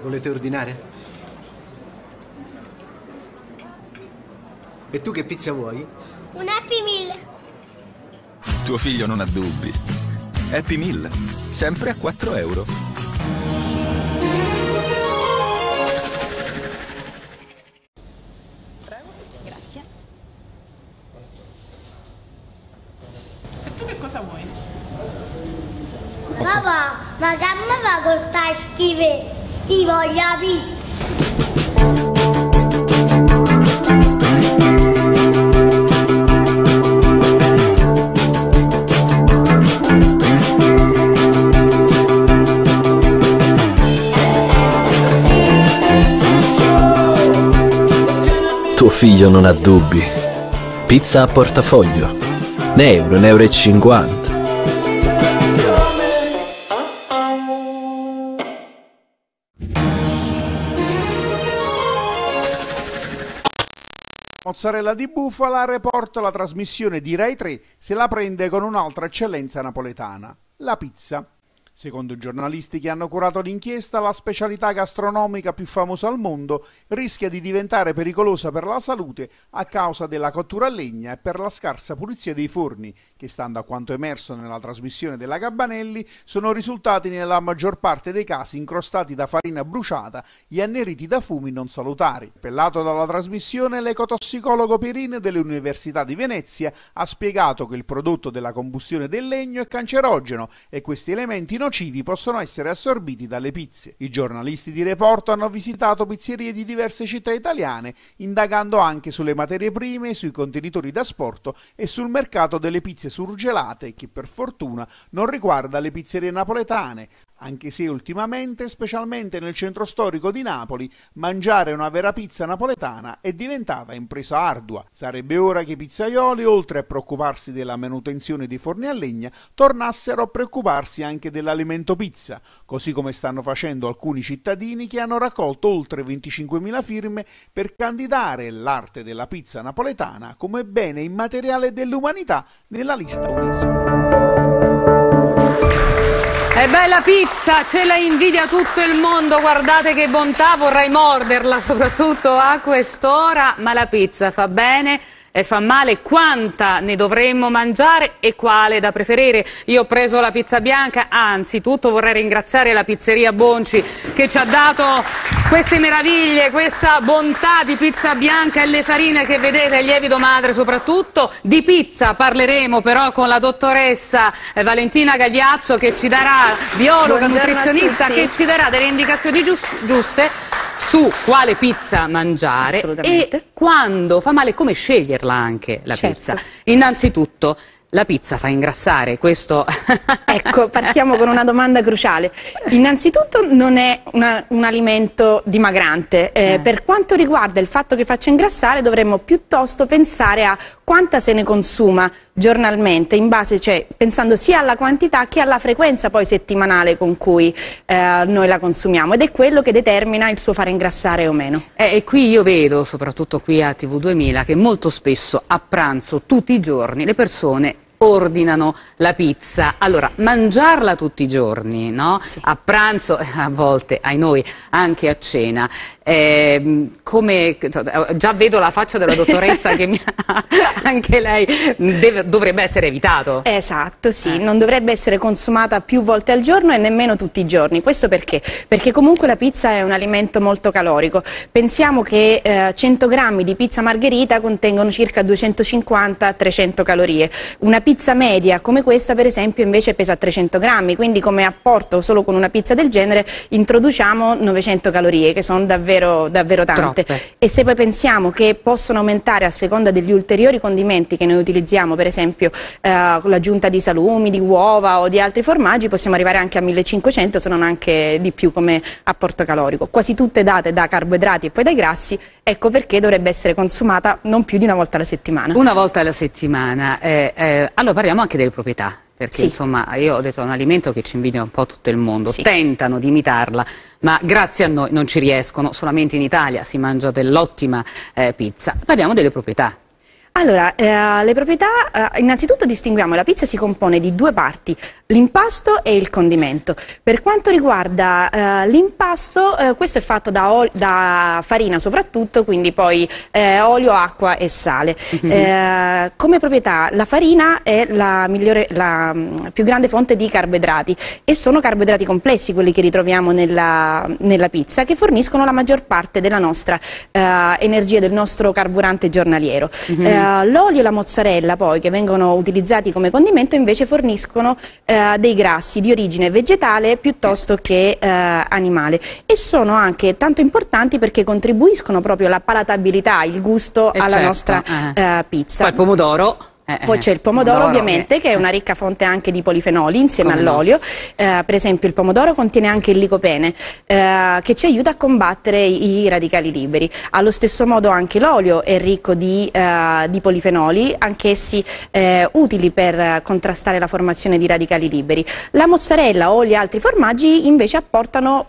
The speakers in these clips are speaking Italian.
Volete ordinare? E tu che pizza vuoi? Un Happy Meal. Tuo figlio non ha dubbi. Happy Meal, sempre a 4 euro. Grazie. E tu che cosa vuoi? Papà, ma che mi fa questa schifezza? Io voglio la pizza. Tuo figlio non ha dubbi. Pizza a portafoglio. Un euro, un euro e cinquanta. Mozzarella di bufala reporta la trasmissione di Rai 3 se la prende con un'altra eccellenza napoletana, la pizza. Secondo i giornalisti che hanno curato l'inchiesta, la specialità gastronomica più famosa al mondo rischia di diventare pericolosa per la salute a causa della cottura a legna e per la scarsa pulizia dei forni, che stando a quanto emerso nella trasmissione della Gabbanelli, sono risultati nella maggior parte dei casi incrostati da farina bruciata e anneriti da fumi non salutari. Appellato dalla trasmissione, l'ecotossicologo Perin dell'Università di Venezia ha spiegato che il prodotto della combustione del legno è cancerogeno e questi elementi nocivi possono essere assorbiti dalle pizze. I giornalisti di Reporto hanno visitato pizzerie di diverse città italiane, indagando anche sulle materie prime, sui contenitori da sporto e sul mercato delle pizze surgelate, che per fortuna non riguarda le pizzerie napoletane, anche se ultimamente, specialmente nel centro storico di Napoli, mangiare una vera pizza napoletana è diventata impresa ardua. Sarebbe ora che i pizzaioli, oltre a preoccuparsi della manutenzione dei forni a legna, tornassero a preoccuparsi anche dell'alimento pizza, così come stanno facendo alcuni cittadini che hanno raccolto oltre 25.000 firme per candidare l'arte della pizza napoletana come bene immateriale dell'umanità nella lista UNESCO. È bella pizza, ce la invidia tutto il mondo, guardate che bontà, vorrei morderla soprattutto a quest'ora, ma la pizza fa bene e fa male, quanta ne dovremmo mangiare e quale da preferire. Io ho preso la pizza bianca, anzitutto vorrei ringraziare la pizzeria Bonci che ci ha dato queste meraviglie, questa bontà di pizza bianca e le farine che vedete, il lievito madre soprattutto. Di pizza parleremo però con la dottoressa eh, Valentina Gagliazzo che ci darà, biologa, nutrizionista, che ci darà delle indicazioni gius- giuste su quale pizza mangiare e quando fa male, come sceglierla anche la Certo. pizza. Innanzitutto, la pizza fa ingrassare, questo Ecco, partiamo con una domanda cruciale. Innanzitutto non è una- un alimento dimagrante. Eh, Eh. Per quanto riguarda il fatto che faccia ingrassare, dovremmo piuttosto pensare a quanta se ne consuma giornalmente, in base, cioè, pensando sia alla quantità che alla frequenza poi settimanale con cui eh, noi la consumiamo ed è quello che determina il suo fare ingrassare o meno. Eh, e qui io vedo, soprattutto qui a TV2000, che molto spesso a pranzo, tutti giorni, le persone ordinano la pizza. Allora, mangiarla tutti i giorni, no? Sì. A pranzo, eh, a volte, ai noi, anche a cena. ehm, come, già vedo la faccia della dottoressa che mi, anche lei deve- dovrebbe essere evitato. Esatto, sì, Eh. non dovrebbe essere consumata più volte al giorno e nemmeno tutti i giorni. Questo perché? Perché comunque la pizza è un alimento molto calorico. Pensiamo che eh, 100 grammi di pizza margherita contengono circa 250-300 calorie. Una pizza media come questa, per esempio, invece pesa 300 grammi, quindi come apporto solo con una pizza del genere introduciamo 900 calorie, che sono davvero, davvero tante. Troppe. E se poi pensiamo che possono aumentare a seconda degli ulteriori condimenti che noi utilizziamo, per esempio eh, con l'aggiunta di salumi, di uova o di altri formaggi, possiamo arrivare anche a 1500, se non anche di più come apporto calorico. Quasi tutte date da carboidrati e poi dai grassi, ecco perché dovrebbe essere consumata non più di una volta alla settimana. Una volta alla settimana. eh, eh, allora parliamo anche delle proprietà. Perché Sì. insomma io ho detto è un alimento che ci invidia un po' tutto il mondo, Sì. tentano di imitarla, ma grazie a noi non ci riescono, solamente in Italia si mangia dell'ottima eh, pizza. Parliamo delle proprietà. Allora, eh, le proprietà, eh, innanzitutto distinguiamo, la pizza si compone di due parti, l'impasto e il condimento. Per quanto riguarda eh, l'impasto, eh, questo è fatto da, da farina soprattutto, quindi poi eh, olio, acqua e sale. Eh, come proprietà, la farina è la, migliore, la mm, più grande fonte di carboidrati e sono carboidrati complessi quelli che ritroviamo nella, nella pizza, che forniscono la maggior parte della nostra energia, del nostro carburante giornaliero. Eh, l'olio e la mozzarella poi che vengono utilizzati come condimento invece forniscono eh, dei grassi di origine vegetale piuttosto che eh, animale e sono anche tanto importanti perché contribuiscono proprio alla palatabilità, il gusto Eh, alla certo, nostra eh. eh, pizza. Poi il pomodoro. Eh, Poi eh, c'è il pomodoro, ovviamente, eh, che è una ricca fonte anche di polifenoli insieme no. all'olio. Eh, per esempio il pomodoro contiene anche il licopene, che ci aiuta a combattere i, radicali liberi. Allo stesso modo anche l'olio è ricco di, di polifenoli, anch'essi utili per contrastare la formazione di radicali liberi. La mozzarella o gli altri formaggi invece apportano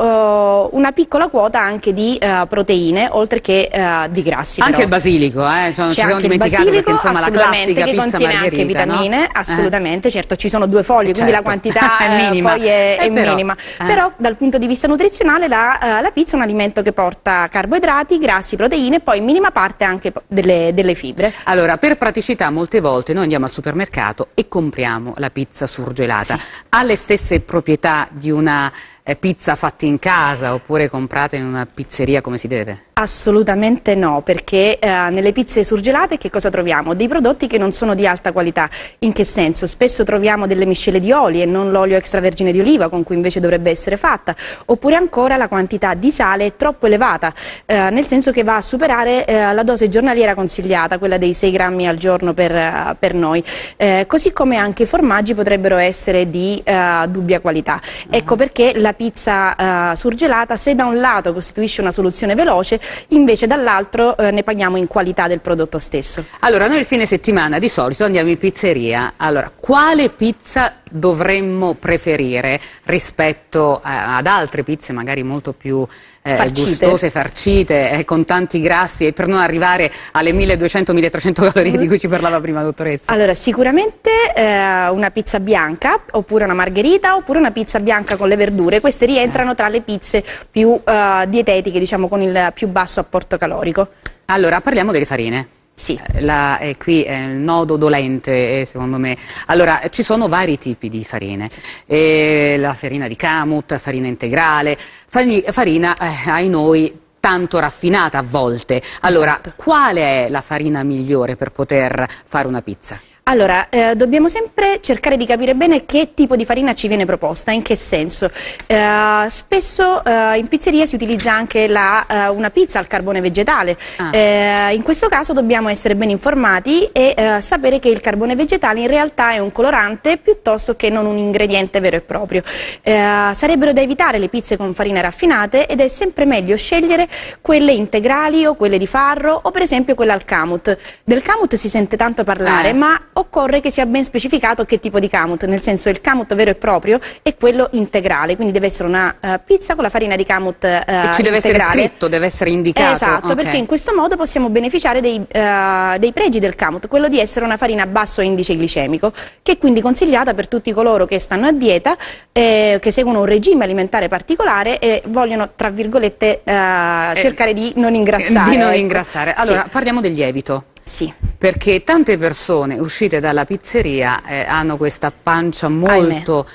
una piccola quota anche di proteine, oltre che di grassi. Anche però. il basilico, eh? cioè, non ci siamo dimenticato perché insomma la classica pizza contiene anche margherita, no? vitamine, Eh. assolutamente, certo ci sono due fogli, quindi la Certo. quantità È eh, minima. poi è, Eh, è però, minima. eh. Però dal punto di vista nutrizionale la, eh, la pizza è un alimento che porta carboidrati, grassi, proteine e poi in minima parte anche delle, delle fibre. Allora, per praticità molte volte noi andiamo al supermercato e compriamo la pizza surgelata. Sì. Ha le stesse proprietà di una eh, pizza fatta in casa oppure comprata in una pizzeria come si deve? Assolutamente no, perché eh, nelle pizze surgelate che cosa troviamo? Dei prodotti che non sono di alta qualità. In che senso? Spesso troviamo delle miscele di oli e non l'olio extravergine di oliva con cui invece dovrebbe essere fatta, oppure ancora la quantità di sale è troppo elevata, eh, nel senso che va a superare eh, la dose giornaliera consigliata, quella dei 6 grammi al giorno per, eh, per noi. Eh, così come anche i formaggi potrebbero essere di eh, dubbia qualità. Ecco perché la pizza eh, surgelata, se da un lato costituisce una soluzione veloce, invece dall'altro eh, ne paghiamo in qualità del prodotto stesso. Allora, noi il fine settimana di solito andiamo in pizzeria. Allora, quale pizza dovremmo preferire rispetto eh, ad altre pizze magari molto più eh, Farcite. gustose, farcite, eh, con tanti grassi e per non arrivare alle 1200-1300 calorie di cui ci parlava prima dottoressa? Allora, sicuramente eh, una pizza bianca, oppure una margherita, oppure una pizza bianca con le verdure. Queste rientrano tra le pizze più eh, dietetiche, diciamo con il più basso apporto calorico. Allora, parliamo delle farine. Sì. La, eh, qui è il nodo dolente, eh, secondo me. Allora, eh, ci sono vari tipi di farine. Eh, la farina di camut, farina integrale, farina, eh, ai noi, tanto raffinata a volte. Allora, Esatto. qual è la farina migliore per poter fare una pizza? Allora, eh, dobbiamo sempre cercare di capire bene che tipo di farina ci viene proposta, in che senso. Eh, spesso eh, in pizzeria si utilizza anche la, eh, una pizza al carbone vegetale. Ah. Eh, in questo caso dobbiamo essere ben informati e eh, sapere che il carbone vegetale in realtà è un colorante piuttosto che non un ingrediente vero e proprio. Sarebbero da evitare le pizze con farine raffinate ed è sempre meglio scegliere quelle integrali o quelle di farro o per esempio quella al camut. Del camut si sente tanto parlare, ma occorre che sia ben specificato che tipo di camut, nel senso il camut vero e proprio è quello integrale, quindi deve essere una eh, pizza con la farina di camut eh, E ci deve essere integrale. scritto, deve essere indicato. Esatto, ok. perché in questo modo possiamo beneficiare dei, eh, dei pregi del camut, quello di essere una farina a basso indice glicemico, che è quindi consigliata per tutti coloro che stanno a dieta, eh, che seguono un regime alimentare particolare e vogliono, tra virgolette, eh, cercare di non ingrassare. Di non ecco. ingrassare. Allora, Sì. parliamo del lievito. Sì. Perché tante persone uscite dalla pizzeria eh, hanno questa pancia molto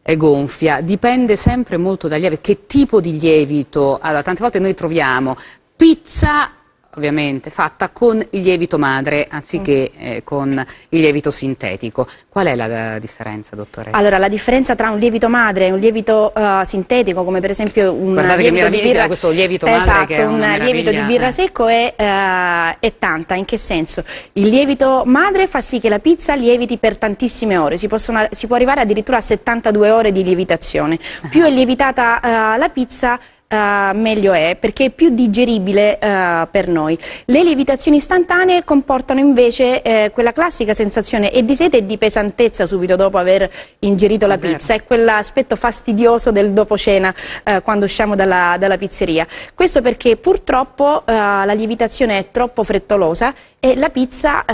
eh, gonfia, dipende sempre molto dal lievito. Che tipo di lievito? Allora, tante volte noi troviamo pizza, ovviamente, fatta con il lievito madre anziché Mm. eh, con il lievito sintetico. Qual è la, eh, differenza, dottoressa? Allora, la differenza tra un lievito madre e un lievito eh, sintetico, come per esempio un Guardate che lievito di birra, questo lievito madre esatto, che è un lievito di birra eh. secco è, eh, è tanta. In che senso? Il lievito madre fa sì che la pizza lieviti per tantissime ore, si, possono- si può arrivare addirittura a 72 ore di lievitazione. Più è lievitata eh, la pizza, eh, meglio è, perché è più digeribile eh, per noi. Le lievitazioni istantanee comportano invece eh, quella classica sensazione e di sete e di pesantezza subito dopo aver ingerito la vero. pizza, è quell'aspetto fastidioso del dopo cena eh, quando usciamo dalla, dalla pizzeria. Questo perché purtroppo la lievitazione è troppo frettolosa e la pizza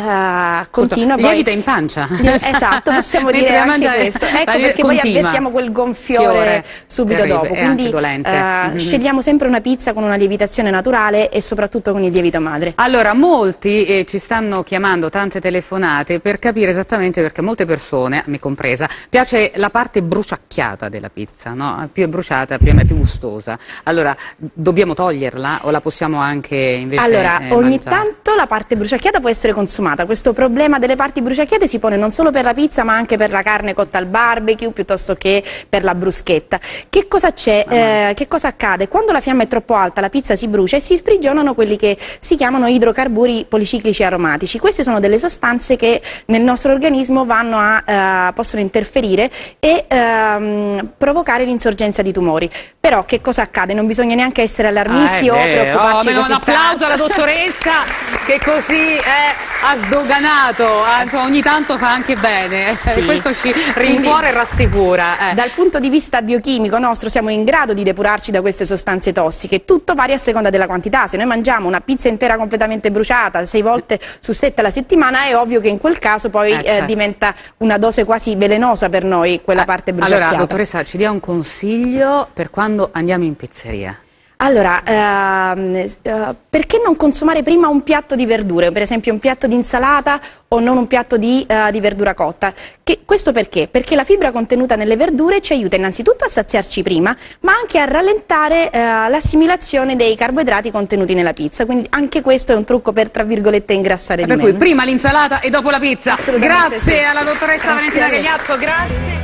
continua poi... Lievita in pancia. Esatto, possiamo dire anche questo. Ecco perché poi continua. avvertiamo quel gonfiore Fiore. subito Terribile, dopo. Quindi. Scegliamo sempre una pizza con una lievitazione naturale e soprattutto con il lievito madre. Allora, molti eh, ci stanno chiamando tante telefonate per capire esattamente perché molte persone, me compresa, piace la parte bruciacchiata della pizza, no? Più è bruciata, più è più gustosa. Allora, dobbiamo toglierla o la possiamo anche invece Allora, eh, ogni mangiare? tanto la parte bruciacchiata può essere consumata. Questo problema delle parti bruciacchiate si pone non solo per la pizza, ma anche per la carne cotta al barbecue piuttosto che per la bruschetta. Che cosa c'è? Eh, che cosa accade? Quando la fiamma è troppo alta, la pizza si brucia e si sprigionano quelli che si chiamano idrocarburi policiclici aromatici. Queste sono delle sostanze che nel nostro organismo vanno a, eh, possono interferire e ehm, provocare l'insorgenza di tumori. Però che cosa accade? Non bisogna neanche essere allarmisti Ah, o preoccuparci Oh, un applauso alla dottoressa che così eh, ha sdoganato, ah, insomma, ogni tanto fa anche bene, Sì. questo ci rincuora e rassicura. eh. Dal punto di vista biochimico nostro siamo in grado di depurarci da queste sostanze tossiche, tutto varia a seconda della quantità. Se noi mangiamo una pizza intera completamente bruciata sei volte su sette alla settimana è ovvio che in quel caso poi Eh, eh, certo. diventa una dose quasi velenosa per noi quella parte bruciacchiata. Allora, dottoressa, ci dia un consiglio per quando andiamo in pizzeria. Allora, ehm, eh, perché non consumare prima un piatto di verdure, per esempio un piatto di insalata o non un piatto di, eh, di verdura cotta? Che- questo perché? Perché la fibra contenuta nelle verdure ci aiuta innanzitutto a saziarci prima, ma anche a rallentare eh, l'assimilazione dei carboidrati contenuti nella pizza. Quindi anche questo è un trucco per, tra virgolette, ingrassare di Per meno. cui prima l'insalata e dopo la pizza. Grazie sì. alla dottoressa Grazie Valentina. Gagliazzo, grazie.